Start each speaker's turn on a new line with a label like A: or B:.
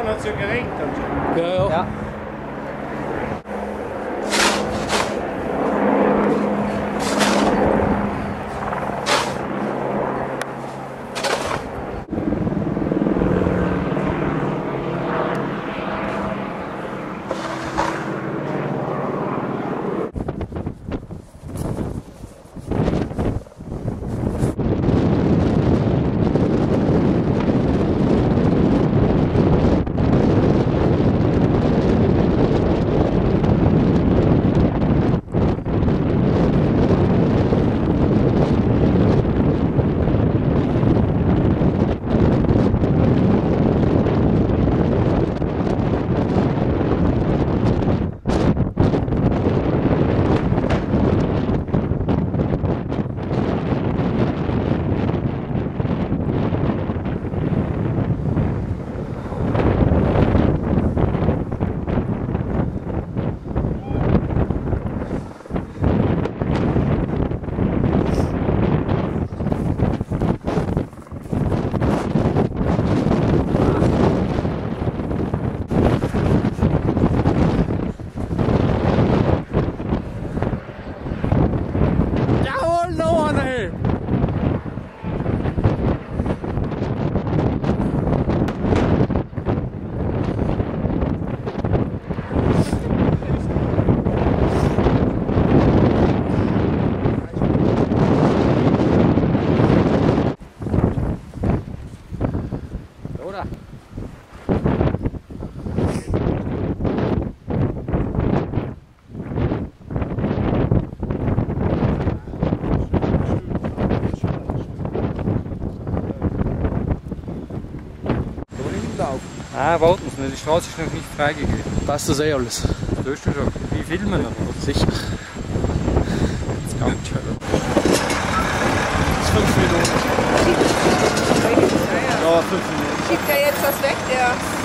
A: Jonas Jürgen Renkton. Ja, ja. ja. oder? Ah, warten Sie, die Straße ist noch nicht freigegeben.
B: Passt das eh alles?
A: Du hast schon gesagt, wie filmen noch?
B: Sicher.
A: Jetzt kommt schon.
B: Das ist fünf Minuten. Ja, fünf Minuten.
C: Schiebt er jetzt das weg, der